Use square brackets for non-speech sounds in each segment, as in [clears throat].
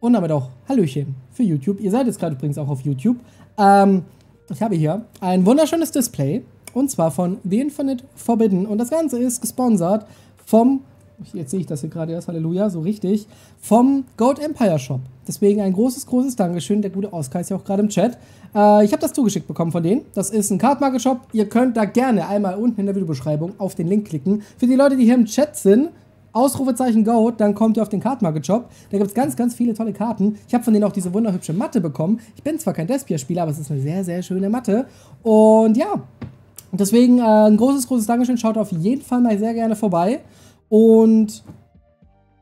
und damit auch Hallöchen für YouTube. Ihr seid jetzt gerade übrigens auch auf YouTube. Ähm, ich habe hier ein wunderschönes Display und zwar von The Infinite Forbidden und das Ganze ist gesponsert vom, jetzt sehe ich das hier gerade erst, Halleluja, so richtig, vom Gold Empire Shop. Deswegen ein großes, großes Dankeschön. Der gute Oscar ist ja auch gerade im Chat. Äh, ich habe das zugeschickt bekommen von denen. Das ist ein Card Shop. Ihr könnt da gerne einmal unten in der Videobeschreibung auf den Link klicken. Für die Leute, die hier im Chat sind, Ausrufezeichen Goat, dann kommt ihr auf den Card Market Shop. Da gibt es ganz, ganz viele tolle Karten. Ich habe von denen auch diese wunderhübsche Matte bekommen. Ich bin zwar kein Despia-Spieler, aber es ist eine sehr, sehr schöne Matte. Und ja, deswegen äh, ein großes, großes Dankeschön. Schaut auf jeden Fall mal sehr gerne vorbei. Und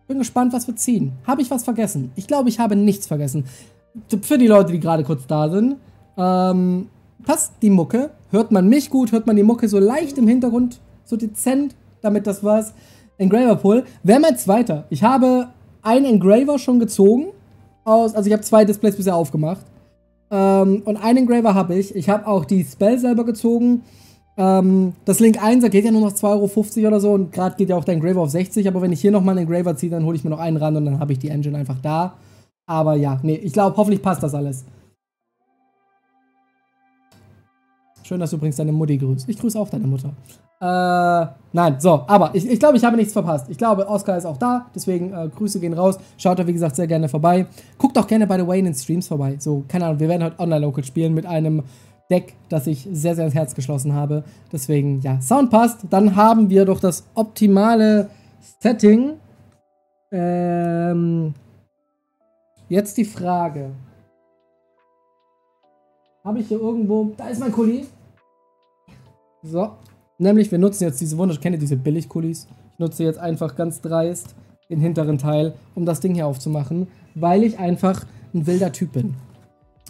bin gespannt, was wir ziehen. Habe ich was vergessen? Ich glaube, ich habe nichts vergessen. Für die Leute, die gerade kurz da sind. Ähm, passt die Mucke? Hört man mich gut? Hört man die Mucke so leicht im Hintergrund? So dezent, damit das was? Engraver Pull. Wäre mein zweiter. Ich habe einen Engraver schon gezogen. Aus, also ich habe zwei Displays bisher aufgemacht. Ähm, und einen Engraver habe ich. Ich habe auch die Spell selber gezogen. Ähm, das Link 1 geht ja nur noch 2,50 Euro oder so und gerade geht ja auch der Engraver auf 60, aber wenn ich hier nochmal einen Engraver ziehe, dann hole ich mir noch einen ran und dann habe ich die Engine einfach da. Aber ja, nee, ich glaube, hoffentlich passt das alles. Schön, dass du übrigens deine Mutti grüßt. Ich grüße auch deine Mutter. Äh, nein, so, aber ich, ich glaube, ich habe nichts verpasst. Ich glaube, Oscar ist auch da, deswegen äh, Grüße gehen raus. Schaut da, wie gesagt, sehr gerne vorbei. Guckt auch gerne bei The Wayne in Streams vorbei. So, keine Ahnung, wir werden heute Online-Local spielen mit einem Deck, das ich sehr, sehr ins Herz geschlossen habe. Deswegen, ja, Sound passt. Dann haben wir doch das optimale Setting. Ähm, jetzt die Frage. Habe ich hier irgendwo... Da ist mein Kuli. So. Nämlich, wir nutzen jetzt diese Wunder... Kennt ihr diese Billig-Kulis? Ich nutze jetzt einfach ganz dreist den hinteren Teil, um das Ding hier aufzumachen, weil ich einfach ein wilder Typ bin.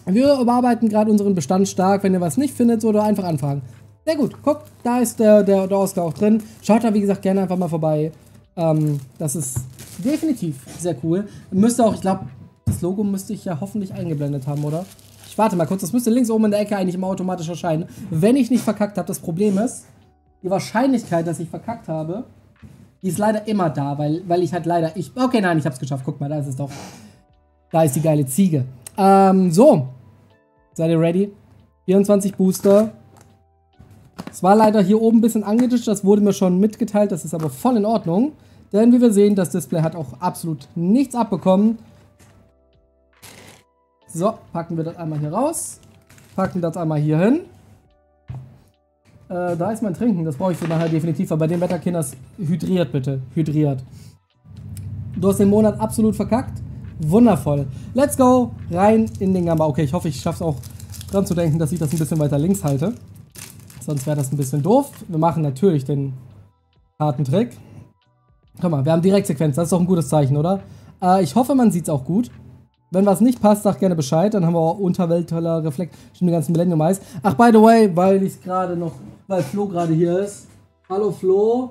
Wir überarbeiten gerade unseren Bestand stark. Wenn ihr was nicht findet, so oder einfach anfragen. Sehr gut, guckt, da ist der, der, der Oscar auch drin. Schaut da, wie gesagt, gerne einfach mal vorbei. Ähm, das ist definitiv sehr cool. Müsste auch, ich glaube, das Logo müsste ich ja hoffentlich eingeblendet haben, oder? Ich warte mal kurz, das müsste links oben in der Ecke eigentlich immer automatisch erscheinen. Wenn ich nicht verkackt habe, das Problem ist, die Wahrscheinlichkeit, dass ich verkackt habe, die ist leider immer da, weil, weil ich halt leider, ich, okay, nein, ich habe es geschafft, guck mal, da ist es doch. Da ist die geile Ziege. Ähm, so, Seid ihr ready? 24 Booster. Es war leider hier oben ein bisschen angetischt, das wurde mir schon mitgeteilt, das ist aber voll in Ordnung. Denn wie wir sehen, das Display hat auch absolut nichts abbekommen. So, packen wir das einmal hier raus. Packen das einmal hier hin. Äh, da ist mein Trinken, das brauche ich für nachher definitiv. Aber bei dem Wetterkinders hydriert bitte, hydriert. Du hast den Monat absolut verkackt. Wundervoll. Let's go rein in den Gamba. Okay, ich hoffe, ich schaffe es auch dran zu denken, dass ich das ein bisschen weiter links halte. Sonst wäre das ein bisschen doof. Wir machen natürlich den harten Trick. Guck mal, wir haben Direktsequenz. Das ist doch ein gutes Zeichen, oder? Äh, ich hoffe, man sieht es auch gut. Wenn was nicht passt, sag gerne Bescheid. Dann haben wir auch Unterweltteller Reflekt. Stimmt, die ganzen Millennium Eyes. Ach, by the way, weil ich gerade noch, weil Flo gerade hier ist. Hallo Flo.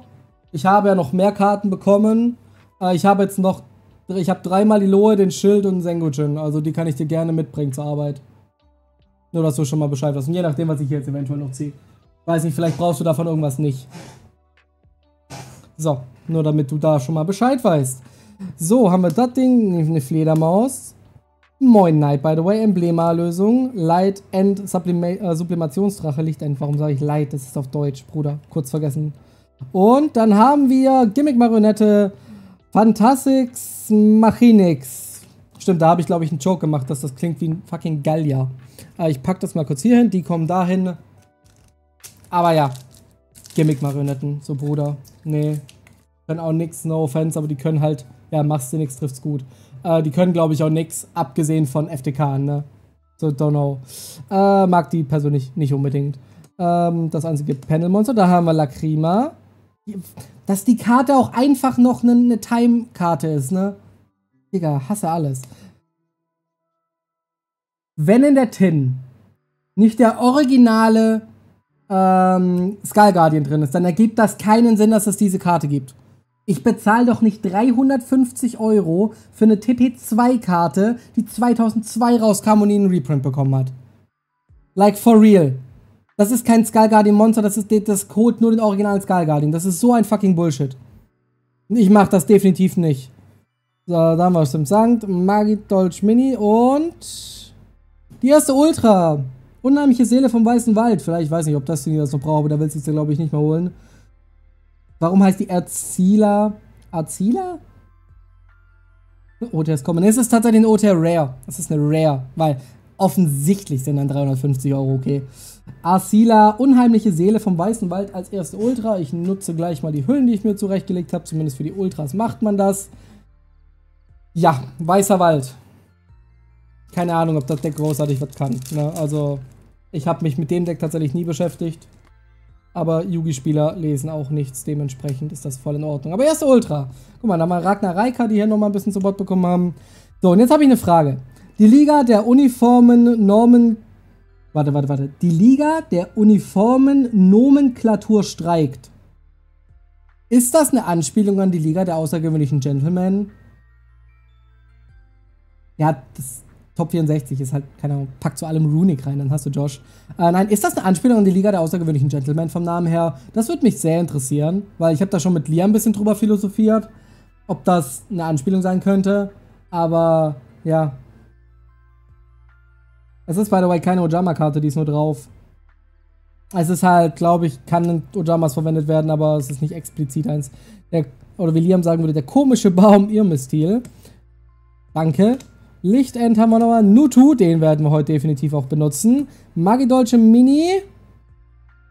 Ich habe ja noch mehr Karten bekommen. Äh, ich habe jetzt noch ich habe dreimal die Lohe, den Schild und Sengujin. Also die kann ich dir gerne mitbringen zur Arbeit. Nur, dass du schon mal Bescheid weißt. Und je nachdem, was ich jetzt eventuell noch ziehe. Weiß nicht, vielleicht brauchst du davon irgendwas nicht. So, nur damit du da schon mal Bescheid weißt. So, haben wir das Ding. Eine Fledermaus. Moin Knight, by the way. Emblemalösung. Light End Sublima äh, Sublimationsdrache. Lichtend. Warum sage ich Light? Das ist auf Deutsch, Bruder. Kurz vergessen. Und dann haben wir Gimmick-Marionette. Fantastics Machinix. Stimmt, da habe ich, glaube ich, einen Joke gemacht, dass das klingt wie ein fucking Gallier. Aber ich packe das mal kurz hier hin. Die kommen dahin. Aber ja. Gimmick-Marionetten, so Bruder. Nee. Können auch nix, no offense, aber die können halt. Ja, machst du nix, trifft's gut. Äh, die können, glaube ich, auch nix, abgesehen von FTK, ne? So, don't know. Äh, mag die persönlich nicht unbedingt. Ähm, das einzige Panel-Monster, da haben wir Lacrima dass die Karte auch einfach noch eine, eine Time-Karte ist, ne? Digga, hasse alles. Wenn in der Tin nicht der originale ähm, Skull Guardian drin ist, dann ergibt das keinen Sinn, dass es diese Karte gibt. Ich bezahle doch nicht 350 Euro für eine TP2-Karte, die 2002 rauskam und einen Reprint bekommen hat. Like for real. Das ist kein Skull Guardian Monster, das ist das holt nur den originalen Skull Guardian. Das ist so ein fucking Bullshit. Ich mach das definitiv nicht. So, da haben wir es im Sankt, Magit Dolch Mini und die erste Ultra. Unheimliche Seele vom Weißen Wald. Vielleicht, ich weiß nicht, ob das Ding das noch braucht, aber da willst du es ja, glaube ich, nicht mehr holen. Warum heißt die Erzila? Arzila? OTRs kommen. Es ist tatsächlich ein OTR Rare. Das ist eine Rare, weil offensichtlich sind dann 350 Euro okay. Arsila, unheimliche Seele vom Weißen Wald als erste Ultra. Ich nutze gleich mal die Hüllen, die ich mir zurechtgelegt habe. Zumindest für die Ultras macht man das. Ja, Weißer Wald. Keine Ahnung, ob das Deck großartig was kann. Ne? Also, ich habe mich mit dem Deck tatsächlich nie beschäftigt. Aber Yugi-Spieler lesen auch nichts. Dementsprechend ist das voll in Ordnung. Aber erste Ultra. Guck mal, da haben wir Ragnar Reika, die hier nochmal ein bisschen Support bekommen haben. So, und jetzt habe ich eine Frage. Die Liga der uniformen Normen... Warte, warte, warte. Die Liga der uniformen Nomenklatur streikt. Ist das eine Anspielung an die Liga der außergewöhnlichen Gentlemen? Ja, das Top 64 ist halt, keine Ahnung, packt zu allem Runic rein, dann hast du Josh. Äh, nein, ist das eine Anspielung an die Liga der außergewöhnlichen Gentlemen vom Namen her? Das würde mich sehr interessieren, weil ich habe da schon mit Liam ein bisschen drüber philosophiert, ob das eine Anspielung sein könnte. Aber, ja. Es ist, by the way, keine Ojama-Karte, die ist nur drauf. Es ist halt, glaube ich, kann in Ojamas verwendet werden, aber es ist nicht explizit eins. Der, oder wie Liam sagen würde, der komische Baum Irmistil. Danke. Lichtend haben wir nochmal. Nutu, den werden wir heute definitiv auch benutzen. Magidolce Mini.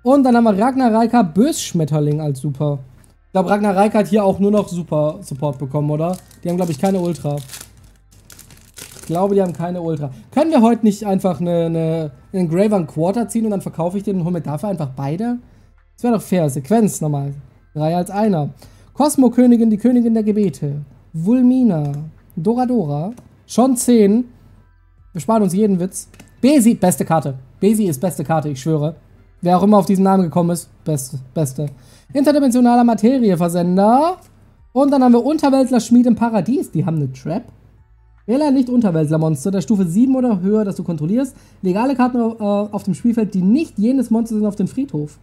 Und dann haben wir Ragnar Reika Bösschmetterling als Super. Ich glaube, Ragnar Reika hat hier auch nur noch Super Support bekommen, oder? Die haben, glaube ich, keine Ultra. Ich glaube, die haben keine Ultra. Können wir heute nicht einfach eine, eine, einen Graver Quarter ziehen und dann verkaufe ich den und hole mir dafür einfach beide? Das wäre doch fair. Sequenz nochmal. Drei als einer. Kosmo-Königin, die Königin der Gebete. Vulmina. Doradora. Schon 10. Wir sparen uns jeden Witz. Besi, beste Karte. Besi ist beste Karte, ich schwöre. Wer auch immer auf diesen Namen gekommen ist, beste. beste. Interdimensionaler Materieversender. Und dann haben wir Unterweltler Schmied im Paradies. Die haben eine Trap. Wähle ein Nicht-Unterweltler-Monster der Stufe 7 oder höher, das du kontrollierst. Legale Karten äh, auf dem Spielfeld, die nicht jenes Monster sind, auf den Friedhof.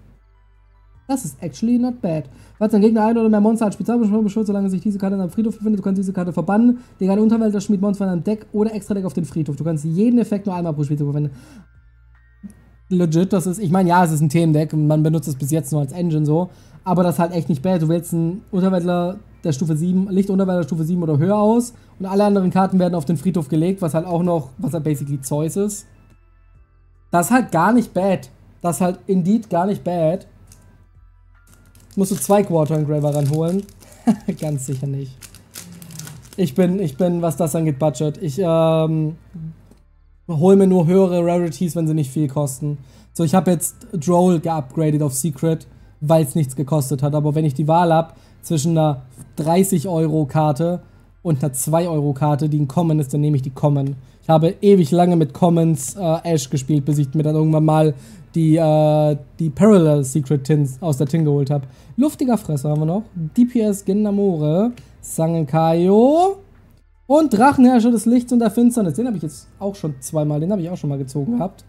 Das ist actually not bad. Falls dein Gegner ein oder mehr Monster als Spezialbeschwörung beschwört, solange sich diese Karte in einem Friedhof befindet, du kannst diese Karte verbannen. Legale Unterwelt, das schmied Monster in einem Deck oder extra Deck auf den Friedhof. Du kannst jeden Effekt nur einmal pro Spielzug verwenden. Legit, das ist, ich meine, ja, es ist ein Themendeck und man benutzt es bis jetzt nur als Engine so, aber das ist halt echt nicht bad. Du wählst einen Unterweltler der Stufe 7, Lichtunterweltler Stufe 7 oder höher aus und alle anderen Karten werden auf den Friedhof gelegt, was halt auch noch, was halt basically Zeus ist. Das ist halt gar nicht bad. Das ist halt indeed gar nicht bad. Musst du zwei Quarter Engraver ranholen? [laughs] Ganz sicher nicht. Ich bin, ich bin, was das angeht, Budget. Ich ähm, hole mir nur höhere Rarities, wenn sie nicht viel kosten. So, ich habe jetzt Droll geupgradet auf Secret, weil es nichts gekostet hat. Aber wenn ich die Wahl habe zwischen einer 30-Euro-Karte und einer 2-Euro-Karte, die ein Common ist, dann nehme ich die Common. Ich habe ewig lange mit Commons äh, Ash gespielt, bis ich mir dann irgendwann mal die, äh, die Parallel Secret Tins aus der Tin geholt habe. Luftiger Fresser haben wir noch. DPS Gennamore, Sangenkayo und Drachenherrscher des Lichts und der Finsternis. Den habe ich jetzt auch schon zweimal, den habe ich auch schon mal gezogen gehabt.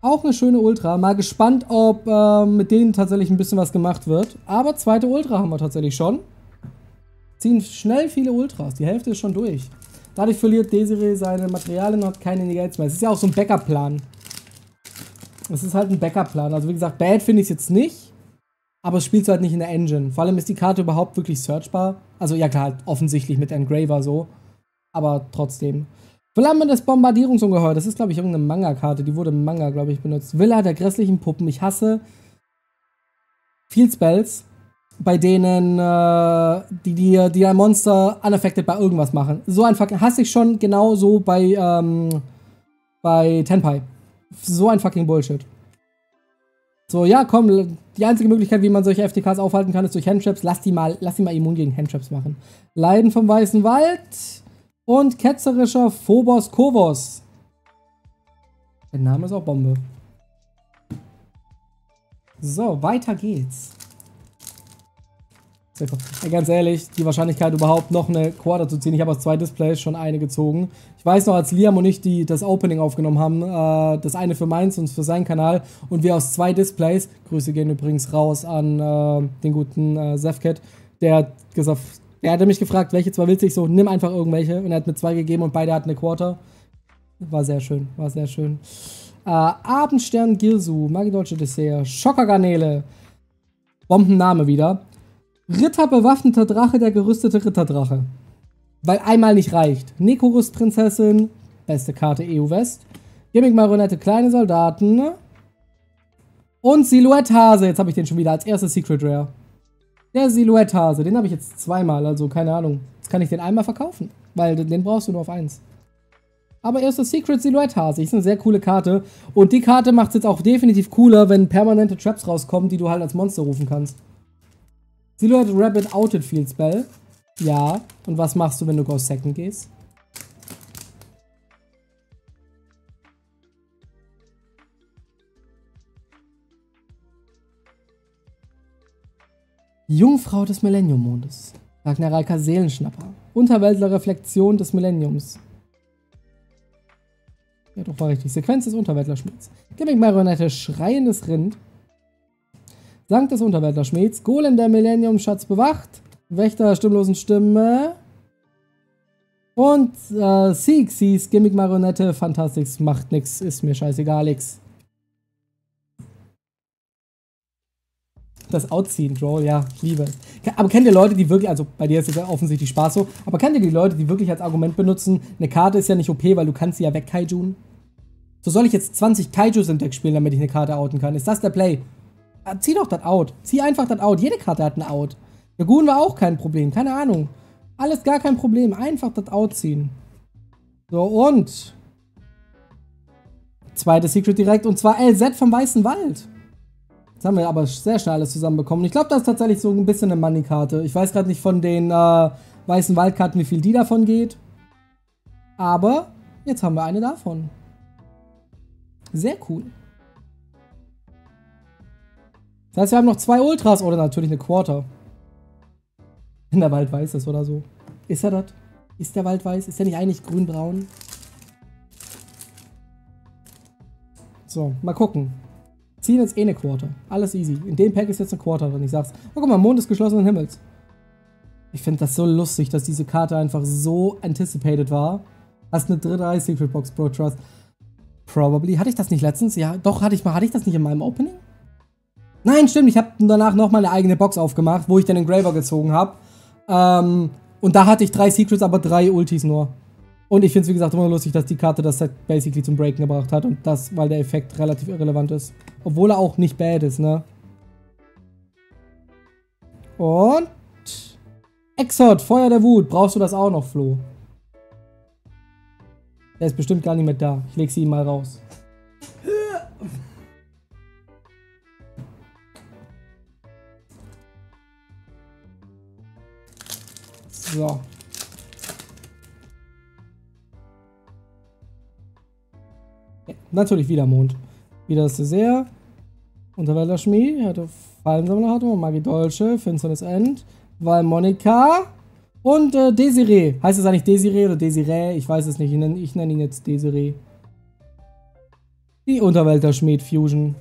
Auch eine schöne Ultra. Mal gespannt, ob äh, mit denen tatsächlich ein bisschen was gemacht wird. Aber zweite Ultra haben wir tatsächlich schon. Ziehen schnell viele Ultras. Die Hälfte ist schon durch. Dadurch verliert Desiree seine Materialien und hat keine Negates mehr. Es ist ja auch so ein Backup-Plan. Es ist halt ein Backup-Plan. Also wie gesagt, bad finde ich es jetzt nicht. Aber es spielt halt nicht in der Engine. Vor allem ist die Karte überhaupt wirklich searchbar. Also ja klar, offensichtlich mit Engraver so. Aber trotzdem. Flammendes Bombardierungsungeheuer. Das ist, glaube ich, irgendeine Manga-Karte. Die wurde im Manga, glaube ich, benutzt. Villa der grässlichen Puppen. Ich hasse viel Spells, bei denen äh, die, die, die ein Monster unaffected bei irgendwas machen. So ein fucking hasse ich schon genau so bei, ähm, bei Tenpai. So ein fucking Bullshit. So, ja, komm, die einzige Möglichkeit, wie man solche FTKs aufhalten kann, ist durch Handtraps. Lass die mal, lass die mal immun gegen Handtraps machen. Leiden vom Weißen Wald und ketzerischer Phobos Kovos. Der Name ist auch Bombe. So, weiter geht's. Ja, ganz ehrlich, die Wahrscheinlichkeit überhaupt noch eine Quarter zu ziehen. Ich habe aus zwei Displays schon eine gezogen. Ich weiß noch, als Liam und ich die, das Opening aufgenommen haben, äh, das eine für meins und für seinen Kanal und wir aus zwei Displays, Grüße gehen übrigens raus an äh, den guten äh, Zefcat, der hat gesagt, Er hatte mich gefragt, welche zwei willst du? Ich so, nimm einfach irgendwelche. Und er hat mir zwei gegeben und beide hatten eine Quarter. War sehr schön, war sehr schön. Äh, Abendstern Girsu, Magidolce Dessert, Schockergarnele. Bombenname wieder. Ritter bewaffneter Drache, der gerüstete Ritterdrache. Weil einmal nicht reicht. Nekorust Prinzessin, beste Karte EU West. Gimmick Marionette, kleine Soldaten. Und Silhouette Hase, jetzt habe ich den schon wieder als erstes Secret Rare. Der Silhouette Hase, den habe ich jetzt zweimal, also keine Ahnung. Jetzt kann ich den einmal verkaufen, weil den brauchst du nur auf eins. Aber erst das Secret Silhouette Hase. Ist eine sehr coole Karte. Und die Karte macht es jetzt auch definitiv cooler, wenn permanente Traps rauskommen, die du halt als Monster rufen kannst. Silhouette Rabbit Outed Field Spell. Ja. Und was machst du, wenn du Ghost Second gehst? Jungfrau des Millennium-Mondes. Ragnaraka Seelenschnapper. Unterweltler Reflexion des Millenniums. Ja, doch war richtig. Sequenz des Unterweltler-Schmieds. Gimmick Marionette Schreiendes Rind. Sankt des Unterweltler-Schmieds. Golem der Millennium-Schatz bewacht. Wächter stimmlosen Stimme. Und äh, Sieg, Sieg, Gimmick Marionette, Fantastics, macht nix, ist mir scheißegal, X. das Outziehen, Droll, ja, ich liebe es. Aber kennt ihr Leute, die wirklich, also bei dir ist es ja offensichtlich Spaß so, aber kennt ihr die Leute, die wirklich als Argument benutzen, eine Karte ist ja nicht OP, weil du kannst sie ja wegkaijun? So soll ich jetzt 20 Kaijus im Deck spielen, damit ich eine Karte outen kann? Ist das der Play? Ja, zieh doch das Out. Zieh einfach das Out. Jede Karte hat ein Out. Der Goon war auch kein Problem, keine Ahnung. Alles gar kein Problem. Einfach das Out ziehen. So, und... Zweites Secret direkt, und zwar LZ vom Weißen Wald. Jetzt haben wir aber sehr schnell alles zusammenbekommen. Ich glaube, das ist tatsächlich so ein bisschen eine Money-Karte. Ich weiß gerade nicht von den äh, weißen Waldkarten, wie viel die davon geht. Aber jetzt haben wir eine davon. Sehr cool. Das heißt, wir haben noch zwei Ultras oder natürlich eine Quarter. Wenn der Wald weiß ist oder so. Ist er das? Ist der Wald weiß? Ist der nicht eigentlich grün-braun? So, mal gucken. Ziehen jetzt eh eine Quarter. Alles easy. In dem Pack ist jetzt eine Quarter drin. Ich sag's. Oh, guck mal, Mond ist geschlossenen Himmels. Ich finde das so lustig, dass diese Karte einfach so anticipated war. Hast eine dritte Secret Box Pro Trust. Probably. Hatte ich das nicht letztens? Ja, doch, hatte ich mal. Hatte ich das nicht in meinem Opening? Nein, stimmt. Ich habe danach nochmal eine eigene Box aufgemacht, wo ich den Engraver gezogen habe. Ähm, und da hatte ich drei Secrets, aber drei Ultis nur. Und ich finde es, wie gesagt, immer lustig, dass die Karte das Set basically zum Breaken gebracht hat. Und das, weil der Effekt relativ irrelevant ist. Obwohl er auch nicht bad ist, ne? Und... Exot, Feuer der Wut. Brauchst du das auch noch, Flo? Der ist bestimmt gar nicht mehr da. Ich leg sie ihm mal raus. So. natürlich wieder Mond. Wieder das Dessert. Unterwälder Schmied, hatte Fallensammler hatte Magie Dolce, Finsternis End, Monika und äh, Desiree. Heißt es eigentlich Desiree oder Desiree? Ich weiß es nicht. Ich nenne, ich nenne ihn jetzt Desiree. Die Unterwälder Schmied Fusion.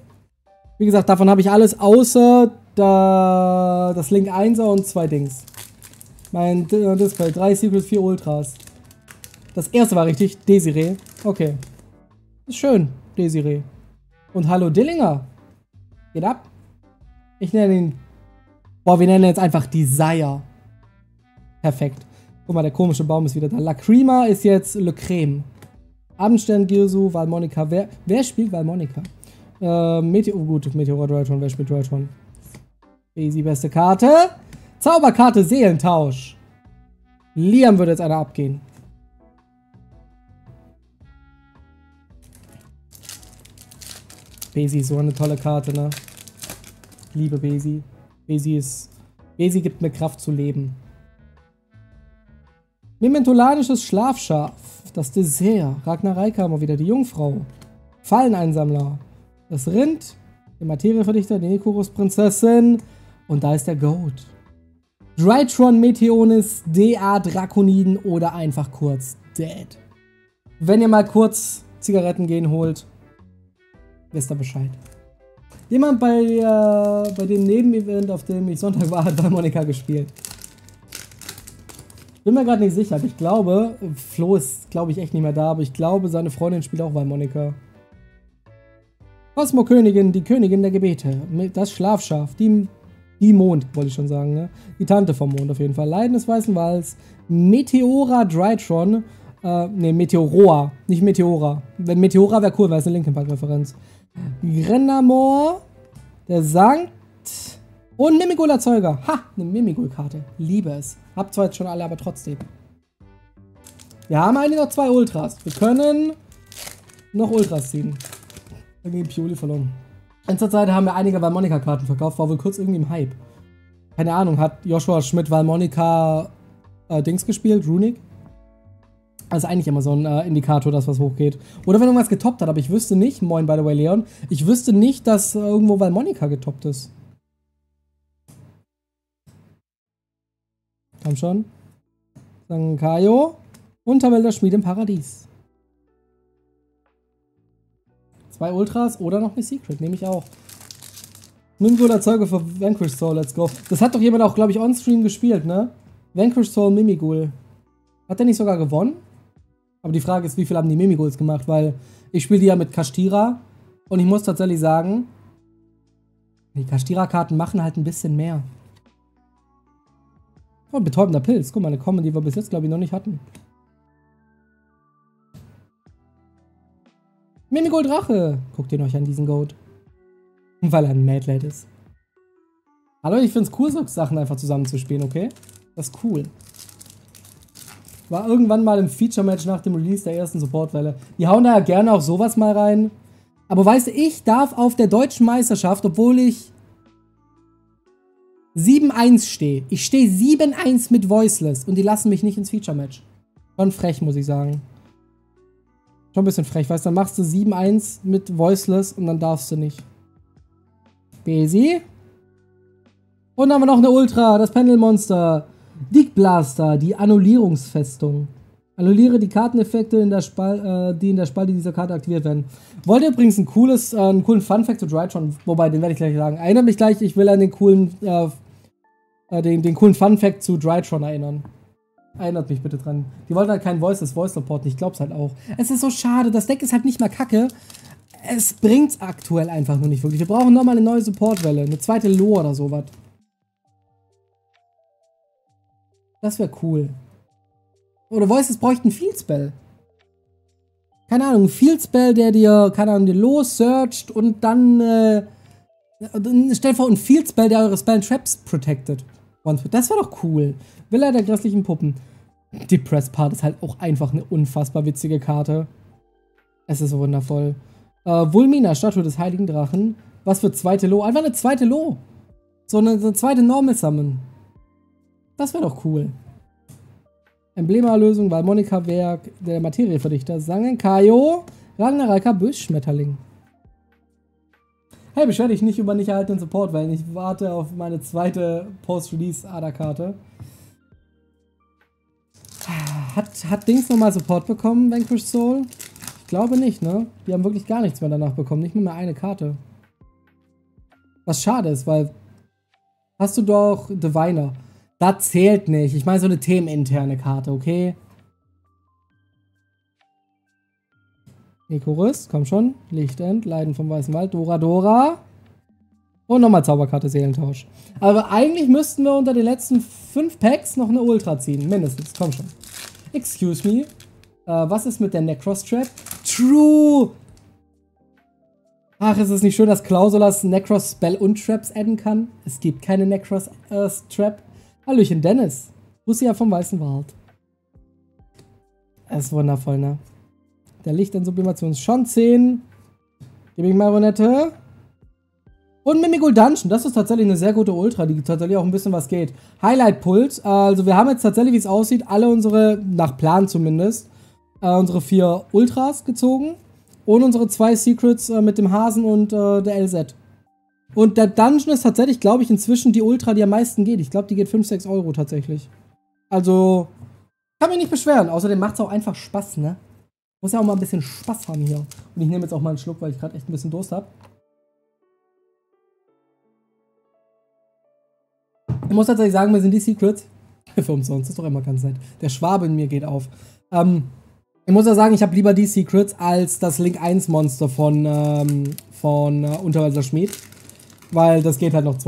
Wie gesagt, davon habe ich alles außer da, das Link 1er und zwei Dings. Mein äh, Display. Drei Secrets, vier Ultras. Das erste war richtig. Desiree. Okay. Ist schön, Desiree. Und hallo Dillinger. Geht ab. Ich nenne ihn... Boah, wir nennen ihn jetzt einfach Desire. Perfekt. Guck mal, der komische Baum ist wieder da. Lacrima ist jetzt Le Creme. Abendstern, Girsu, Valmonika. Wer, wer spielt Valmonika? Äh, Meteor... Oh gut, Meteor Drytron. Wer spielt Drytron? Easy, beste Karte. Zauberkarte Seelentausch. Liam würde jetzt einer abgehen. Besi ist so eine tolle Karte, ne? Ich liebe Besi. Besi ist... Besi gibt mir Kraft zu leben. Mementolanisches Schlafschaf. Das Dessert. Ragnareika haben wir wieder. Die Jungfrau. Falleneinsammler. Das Rind. Der Materieverdichter. Die Nekorus-Prinzessin. Und da ist der Goat. Drytron Meteonis, DA Drakoniden oder einfach kurz Dead. Wenn ihr mal kurz Zigaretten gehen holt, wisst ihr Bescheid. Jemand bei, äh, bei dem Nebenevent, auf dem ich Sonntag war, hat bei Monika gespielt. Bin mir gerade nicht sicher, aber ich glaube, Flo ist, glaube ich, echt nicht mehr da, aber ich glaube, seine Freundin spielt auch bei Monika. Kosmokönigin, die Königin der Gebete. Das Schlafschaf, die, die Mond, wollte ich schon sagen, ne? Die Tante vom Mond auf jeden Fall. Leiden des Weißen Walls, Meteora Drytron, äh, ne, Meteoroa, nicht Meteora. Wenn Meteora wäre cool, wäre es eine Linkin Park-Referenz. Grennamor, der Sankt und Mimigul-Erzeuger. Ha, eine Mimigul-Karte. Liebe es. Hab zwar jetzt schon alle, aber trotzdem. Wir haben eigentlich noch zwei Ultras. Wir können noch Ultras ziehen. Gegen Pioli verloren. In zur Zeit haben wir einige Valmonica-Karten verkauft, war wohl kurz irgendwie im Hype. Keine Ahnung, hat Joshua Schmidt Valmonica äh, Dings gespielt, Runic? Also eigentlich immer so ein äh, Indikator, dass was hochgeht. Oder wenn irgendwas getoppt hat, aber ich wüsste nicht, moin by the way Leon, ich wüsste nicht, dass äh, irgendwo Valmonica getoppt ist. Komm schon. Sankayo. Unterwälder Schmied im Paradies. Zwei Ultras oder noch eine Secret, nehme ich auch. Mimgul Erzeuger für Vanquish Soul, let's go. Das hat doch jemand auch, glaube ich, on-stream gespielt, ne? Vanquish Soul Mimigul. Hat der nicht sogar gewonnen? Aber die Frage ist, wie viel haben die Mimiguls gemacht? Weil ich spiele die ja mit Kashtira und ich muss tatsächlich sagen, die Kashtira-Karten machen halt ein bisschen mehr. Oh, betäubender Pilz. Guck mal, eine Kommen, die wir bis jetzt, glaube ich, noch nicht hatten. Mimigol Drache. Guckt ihn euch an, diesen Goat. [laughs] Weil er ein Madlad ist. Hallo, ich finde es cool, so Sachen einfach zusammenzuspielen, okay? Das ist cool. War irgendwann mal im Feature-Match nach dem Release der ersten Supportwelle. Die hauen da ja gerne auch sowas mal rein. Aber weißt du, ich darf auf der deutschen Meisterschaft, obwohl ich 7-1 stehe. Ich stehe 7-1 mit Voiceless und die lassen mich nicht ins Feature-Match. Schon frech, muss ich sagen. Schon ein bisschen frech, weißt du, dann machst du 7-1 mit Voiceless und dann darfst du nicht. Besi. Und dann haben wir noch eine Ultra, das Pendelmonster. Dick Blaster, die Annullierungsfestung. Annulliere die Karteneffekte, in der Spal äh, die in der Spalte dieser Karte aktiviert werden. Wollt ihr übrigens ein cooles, äh, einen coolen Fun-Fact zu Drytron, wobei, den werde ich gleich sagen. Erinnert mich gleich, ich will an den coolen, äh, äh, den, den coolen Fun-Fact zu Drytron erinnern. Erinnert mich bitte dran. Die wollten halt kein Voice, das Voice Support, ich glaub's halt auch. Es ist so schade, das Deck ist halt nicht mal kacke. Es bringt's aktuell einfach nur nicht wirklich. Wir brauchen nochmal eine neue Supportwelle, eine zweite Lore oder sowas. Das wäre cool. Oder Voices bräuchten Field Spell. Keine Ahnung, ein Field Spell, der dir, keine Ahnung, dir los searcht und dann, äh, stell vor, ein Field Spell, der eure Spell and Traps protected. Das wäre doch cool. Villa der grässlichen Puppen. Die Press Part ist halt auch einfach eine unfassbar witzige Karte. Es ist wundervoll. Äh, Vulmina, Statue des Heiligen Drachen. Was für zweite Lo? Einfach eine zweite Lo. So eine, eine zweite Normal Summon. Das wäre doch cool. Emblemerlösung, Valmonika-Werk, der Materieverdichter, Sangenkayo, Ragnaraka, Böschmetterling. Hey, beschwer dich nicht über nicht erhaltenen Support, weil ich warte auf meine zweite Post-Release-Ader-Karte. Hat, hat Dings nochmal Support bekommen, Vanquish Soul? Ich glaube nicht, ne? Die haben wirklich gar nichts mehr danach bekommen, nicht nur mehr eine Karte. Was schade ist, weil hast du doch Diviner. Das zählt nicht. Ich meine so eine themeninterne Karte, okay? Ekorist, komm schon. Lichtend, Leiden vom Weißen Wald, Dora Dora. Und nochmal Zauberkarte Seelentausch. Aber eigentlich müssten wir unter den letzten fünf Packs noch eine Ultra ziehen. Mindestens, komm schon. Excuse me. Äh, was ist mit der Necros Trap? True! Ach, ist es nicht schön, dass Klausulas Necros Spell und Traps adden kann? Es gibt keine Necros äh, Trap. Hallöchen, Dennis. Lucia vom Weißen Wald. Das ist wundervoll, ne? Der Licht in Sublimation schon 10. Gebe ich Marionette. Und Mimigul Dungeon, das ist tatsächlich eine sehr gute Ultra, die tatsächlich auch ein bisschen was geht. Highlight Puls, also wir haben jetzt tatsächlich, wie es aussieht, alle unsere, nach Plan zumindest, äh, unsere vier Ultras gezogen. Und unsere zwei Secrets äh, mit dem Hasen und äh, der LZ. Und der Dungeon ist tatsächlich, glaube ich, inzwischen die Ultra, die am meisten geht. Ich glaube, die geht 5, 6 Euro tatsächlich. Also, kann mich nicht beschweren. Außerdem macht es auch einfach Spaß, ne? Muss ja auch mal ein bisschen Spaß haben hier. Und ich nehme jetzt auch mal einen Schluck, weil ich gerade echt ein bisschen Durst habe. Ich muss tatsächlich sagen, mir sind die Secrets [laughs] Für umsonst, ist doch immer ganz nett. Der Schwabe in mir geht auf. Ähm, ich muss ja sagen, ich habe lieber die Secrets als das Link 1 Monster von, ähm, von äh, Unterwälzer Schmied. Weil das geht halt noch 2,50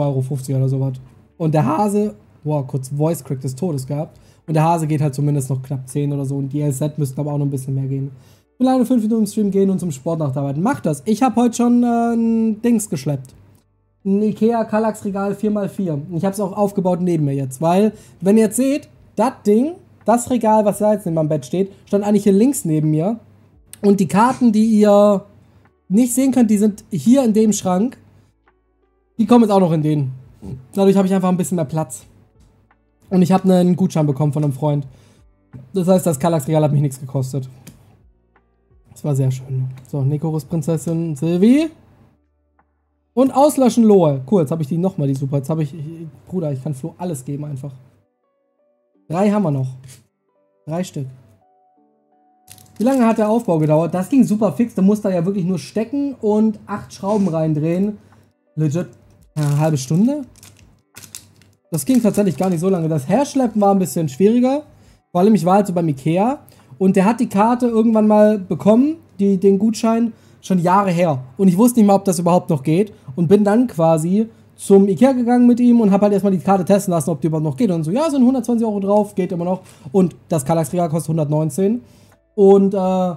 Euro oder sowas. Und der Hase, boah, kurz Voice Crack des Todes gehabt. Und der Hase geht halt zumindest noch knapp 10 oder so. Und die LZ müssten aber auch noch ein bisschen mehr gehen. Ich will eine 5 Minuten im Stream gehen und zum Sport nacharbeiten. Macht das. Ich habe heute schon äh, ein Dings geschleppt. Ein Ikea Kallax Regal 4x4. Ich habe es auch aufgebaut neben mir jetzt. Weil, wenn ihr jetzt seht, das Ding, das Regal, was da jetzt in meinem Bett steht, stand eigentlich hier links neben mir. Und die Karten, die ihr nicht sehen könnt, die sind hier in dem Schrank. Die kommen jetzt auch noch in den. Dadurch habe ich einfach ein bisschen mehr Platz. Und ich habe einen Gutschein bekommen von einem Freund. Das heißt, das Kallax-Regal hat mich nichts gekostet. Das war sehr schön. So, Nikorus Prinzessin Sylvie. Und auslöschen Lohe. Cool, jetzt habe ich die nochmal, die super. Jetzt habe ich, ich, Bruder, ich kann Flo alles geben einfach. Drei haben wir noch. Drei Stück. Wie lange hat der Aufbau gedauert? Das ging super fix. Du musst da ja wirklich nur stecken und acht Schrauben reindrehen. Legit eine halbe Stunde. Das ging tatsächlich gar nicht so lange. Das Herschleppen war ein bisschen schwieriger. Vor allem, ich war halt so beim Ikea. Und der hat die Karte irgendwann mal bekommen, die, den Gutschein, schon Jahre her. Und ich wusste nicht mal, ob das überhaupt noch geht. Und bin dann quasi zum Ikea gegangen mit ihm und habe halt erstmal die Karte testen lassen, ob die überhaupt noch geht. Und so, ja, sind 120 Euro drauf, geht immer noch. Und das Kallax-Regal kostet 119. Und äh,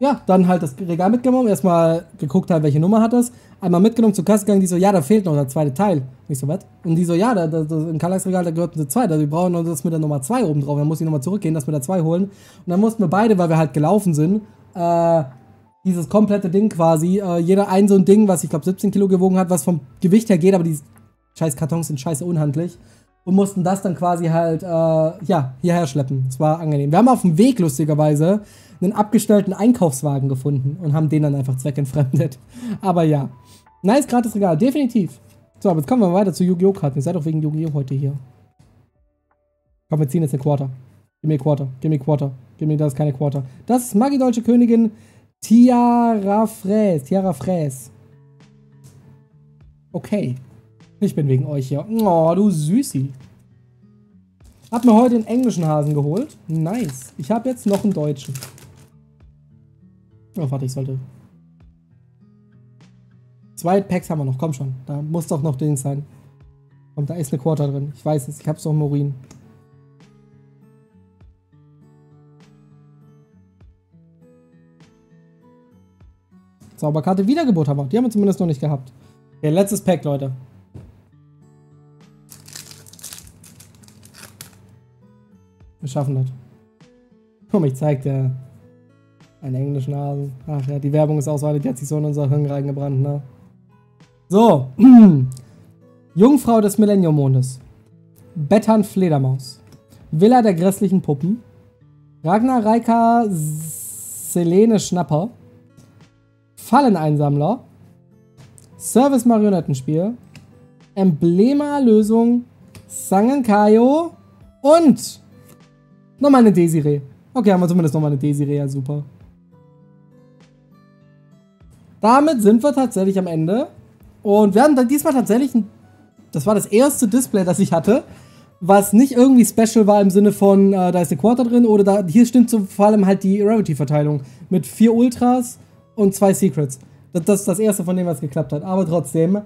ja, dann halt das Regal mitgenommen, erstmal geguckt halt, welche Nummer hat das, einmal mitgenommen zur Kasse gegangen, die so, ja, da fehlt noch der zweite Teil. Und ich so, was? Und die so, ja, da, da, da, im Kallax-Regal, da gehört eine 2, also wir brauchen noch das mit der Nummer 2 oben drauf, dann muss ich nochmal zurückgehen, das mit der 2 holen. Und dann mussten wir beide, weil wir halt gelaufen sind, äh, dieses komplette Ding quasi, äh, jeder ein so ein Ding, was ich glaube 17 Kilo gewogen hat, was vom Gewicht her geht, aber die scheiß Kartons sind scheiße unhandlich. Und mussten das dann quasi halt, äh, ja, hierher schleppen. Es war angenehm. Wir haben auf dem Weg, lustigerweise, einen abgestellten Einkaufswagen gefunden und haben den dann einfach zweckentfremdet. [laughs] Aber ja. Nice, gratis Regal, definitiv. So, aber jetzt kommen wir weiter zu Yu-Gi-Oh! Karten. Ihr seid doch wegen Yu-Gi-Oh! heute hier. Komm, wir ziehen jetzt eine Quarter. Gib mir Quarter, gib mir Quarter. Gib mir das keine Quarter. Das ist Magi Deutsche Königin Tiara Fräs. Tiara Fräs. Okay. Ich bin wegen euch hier. Oh, du Süßi. Hab mir heute den englischen Hasen geholt. Nice. Ich habe jetzt noch einen deutschen. Oh, warte, ich sollte. Zwei Packs haben wir noch, komm schon. Da muss doch noch Ding sein. Und da ist eine Quarter drin. Ich weiß es, ich hab's doch im Urin. Zauberkarte Wiedergeburt haben wir. Die haben wir zumindest noch nicht gehabt. Okay, letztes Pack, Leute. Wir schaffen das. Komm, ich zeig dir einen englischen Hasen. Ach ja, die Werbung ist ausweitig, die hat sich so in unser Hirn reingebrannt, ne? So. [clears throat] Jungfrau des Millennium-Mondes. Bettan Fledermaus. Villa der grässlichen Puppen. Ragnar Reika Selene Schnapper. Falleneinsammler. Service Marionettenspiel. Emblema Lösung. Sangenkayo. Und nochmal eine Desiree. Okay, haben wir zumindest nochmal eine Desiree, ja super. Damit sind wir tatsächlich am Ende. Und wir haben dann diesmal tatsächlich, ein, das war das erste Display, das ich hatte, was nicht irgendwie special war im Sinne von, äh, da ist eine Quarter drin oder da, hier stimmt so vor allem halt die Rarity-Verteilung mit vier Ultras und zwei Secrets. Das, das, ist das erste von dem, was geklappt hat. Aber trotzdem,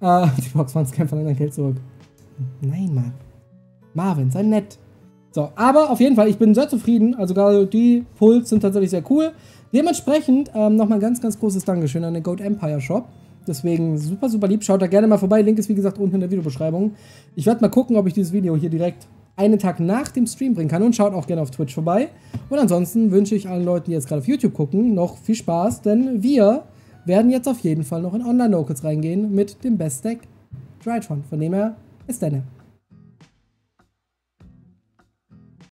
äh, [laughs] die Boxfans kämpfen an dein Geld zurück. Nein, Mann. Marvin, sei nett. So, aber auf jeden Fall, ich bin sehr zufrieden. Also gerade die Pulls sind tatsächlich sehr cool. Dementsprechend ähm, nochmal ein ganz, ganz großes Dankeschön an den Goat Empire Shop. Deswegen super, super lieb. Schaut da gerne mal vorbei. Link ist wie gesagt unten in der Videobeschreibung. Ich werde mal gucken, ob ich dieses Video hier direkt einen Tag nach dem Stream bringen kann. Und schaut auch gerne auf Twitch vorbei. Und ansonsten wünsche ich allen Leuten, die jetzt gerade auf YouTube gucken, noch viel Spaß. Denn wir werden jetzt auf jeden Fall noch in Online-Locals reingehen mit dem Best Deck Drytron. Von dem her, ist deine.